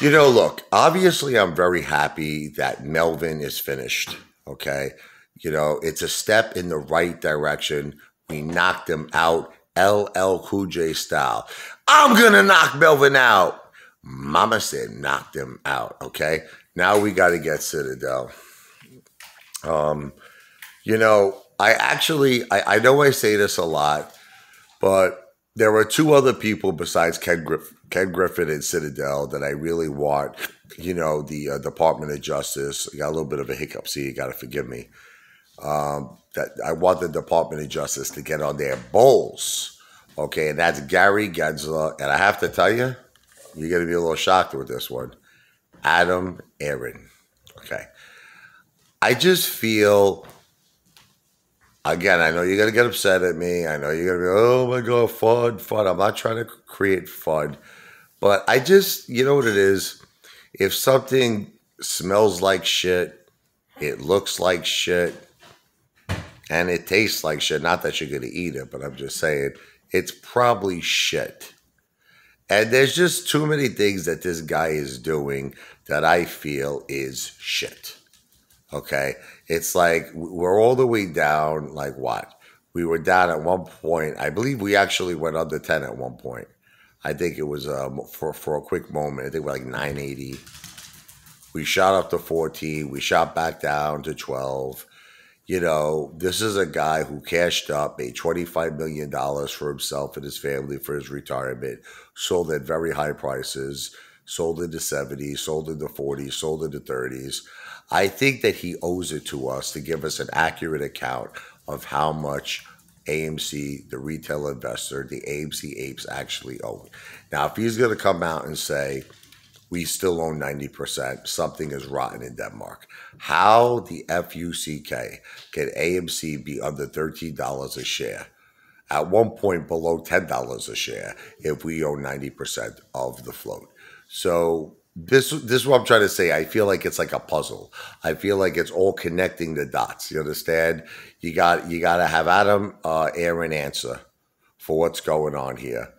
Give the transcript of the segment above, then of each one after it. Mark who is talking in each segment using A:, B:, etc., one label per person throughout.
A: You know, look, obviously, I'm very happy that Melvin is finished. Okay. You know, it's a step in the right direction. We knocked him out LL Cool J style. I'm going to knock Melvin out. Mama said, knocked him out. Okay. Now we got to get Citadel. Um, you know, I actually, I, I know I say this a lot, but there were two other people besides Ken, Griff, Ken Griffin and Citadel that I really want. You know, the uh, Department of Justice. I got a little bit of a hiccup, so you got to forgive me. Um, that I want the Department of Justice to get on their bowls. Okay, and that's Gary Gensler. And I have to tell you, you're going to be a little shocked with this one. Adam Aron. Okay. I just feel again, I know you're gonna get upset at me. I know you're gonna be, oh my god, fun, fun. I'm not trying to create fun, but I just, you know what it is. If something smells like shit, it looks like shit, and it tastes like shit. Not that you're gonna eat it, but I'm just saying it's probably shit. And there's just too many things that this guy is doing that I feel is shit. Okay. It's like we're all the way down, like what? We were down at one point. I believe we actually went under 10 at one point. I think it was um, for, for a quick moment. I think we're like 980. We shot up to 14. We shot back down to 12. You know, this is a guy who cashed up, made $25 million for himself and his family for his retirement, sold at very high prices, sold in the 70s, sold in the 40s, sold in the 30s. I think that he owes it to us to give us an accurate account of how much AMC, the retail investor, the AMC apes actually own. Now, if he's going to come out and say, we still own 90%, something is rotten in Denmark. How the FUCK can AMC be under $13 a share? At one point below $10 a share if we own 90% of the float. So this this is what I'm trying to say. I feel like it's like a puzzle. I feel like it's all connecting the dots. You understand? You got you got to have Adam uh, Aron answer for what's going on here.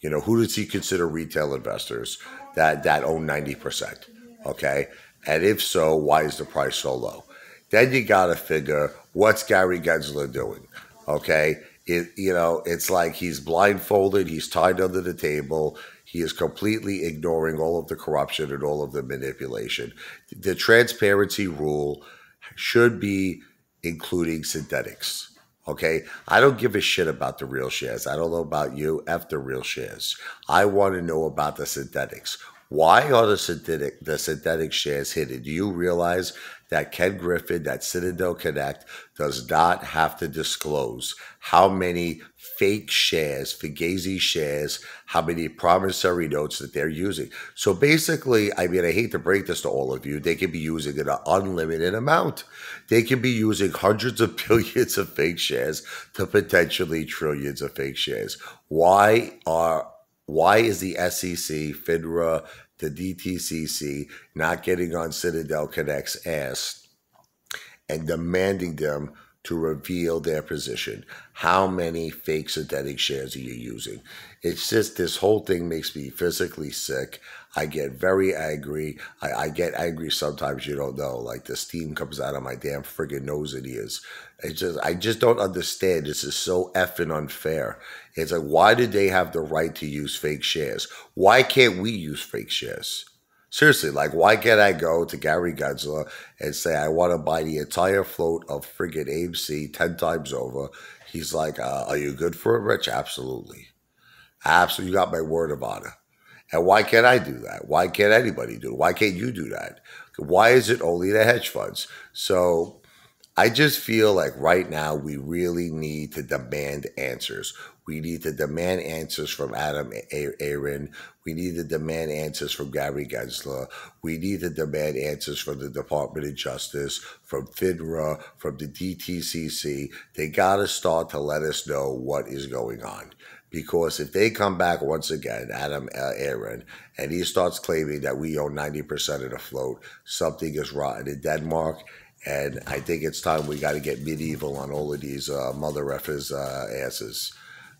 A: You know, who does he consider retail investors that that own ninety percent? Okay, and if so, why is the price so low? Then you got to figure what's Gary Gensler doing. Okay, it you know it's like he's blindfolded, he's tied under the table he is completely ignoring all of the corruption and all of the manipulation. The transparency rule should be including synthetics. Okay. I don't give a shit about the real shares. I don't know about you. F the real shares. I want to know about the synthetics. Why are the synthetic the synthetic shares hidden? Do you realize that Ken Griffin, that Citadel Connect, does not have to disclose how many fake shares, Fugazi shares, how many promissory notes that they're using. So basically, I mean, I hate to break this to all of you, they could be using an unlimited amount. They could be using hundreds of billions of fake shares to potentially trillions of fake shares. Why are why is the SEC, FINRA, the DTCC not getting on Citadel Connect's ass and demanding them to reveal their position. How many fake synthetic shares are you using? It's just this whole thing makes me physically sick. I get very angry. I, I get angry sometimes you don't know. Like the steam comes out of my damn friggin' nose and ears. It's just I just don't understand. This is so effing unfair. It's like why did they have the right to use fake shares? Why can't we use fake shares? Seriously, like, why can't I go to Gary Gensler and say I want to buy the entire float of friggin' AMC ten times over? He's like, uh, "Are you good for it, Rich?" Absolutely, absolutely. You got my word of honor. And why can't I do that? Why can't anybody do it? Why can't you do that? Why is it only the hedge funds? So I just feel like right now we really need to demand answers. We need to demand answers from Adam Aron. We need to demand answers from Gary Gensler. We need to demand answers from the Department of Justice, from FINRA, from the DTCC. They got to start to let us know what is going on. Because if they come back once again, Adam uh, Aron, and he starts claiming that we own 90% of the float, something is rotten in Denmark. And I think it's time we got to get medieval on all of these uh, mother uh, asses.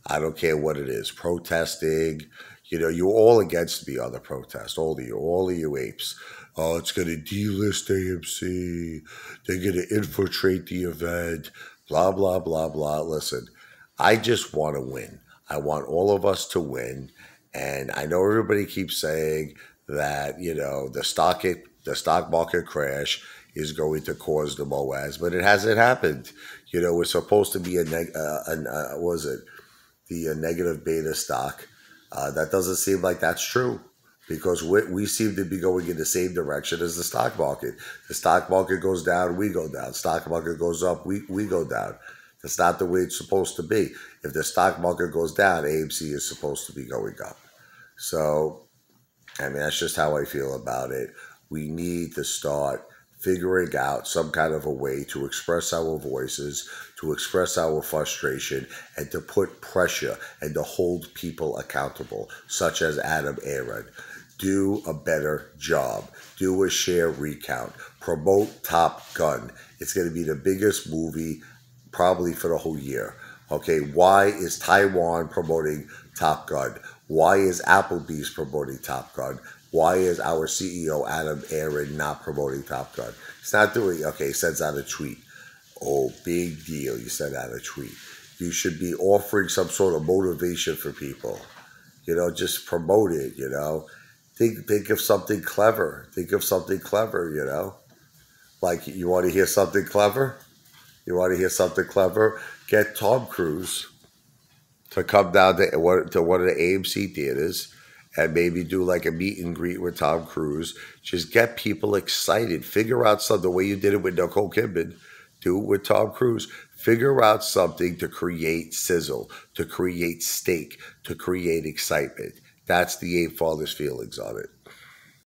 A: I don't care what it is, protesting, You know, you're all against the protest, all of you, all of you apes. Oh, it's going to delist AMC. They're going to infiltrate the event. Blah, blah, blah, blah. Listen, I just want to win. I want all of us to win. And I know everybody keeps saying that, you know, the stock, the stock market crash is going to cause the MOASS, but it hasn't happened. You know, it's supposed to be a, neg- uh, an, uh, was it the uh, negative beta stock uh, that doesn't seem like that's true because we, we seem to be going in the same direction as the stock market. The stock market goes down, we go down. Stock market goes up, we, we go down. That's not the way it's supposed to be. If the stock market goes down, AMC is supposed to be going up. So, I mean, that's just how I feel about it. We need to start figuring out some kind of a way to express our voices, to express our frustration, and to put pressure and to hold people accountable, such as Adam Aron. Do a better job. Do a share recount. Promote Top Gun. It's going to be the biggest movie probably for the whole year. Okay, why is Taiwan promoting Top Gun? Why is Applebee's promoting Top Gun? Why is our CEO Adam Aron not promoting Top Gun? He's not doing okay. He sends out a tweet. Oh, big deal! You send out a tweet. You should be offering some sort of motivation for people. You know, just promote it. You know, think think of something clever. Think of something clever. You know, like you want to hear something clever. You want to hear something clever? Get Tom Cruise to come down to to one of the AMC theaters and maybe do like a meet and greet with Tom Cruise. Just get people excited. Figure out something the way you did it with Nicole Kidman. Do it with Tom Cruise. Figure out something to create sizzle, to create stake, to create excitement. That's the Apefather's feelings on it.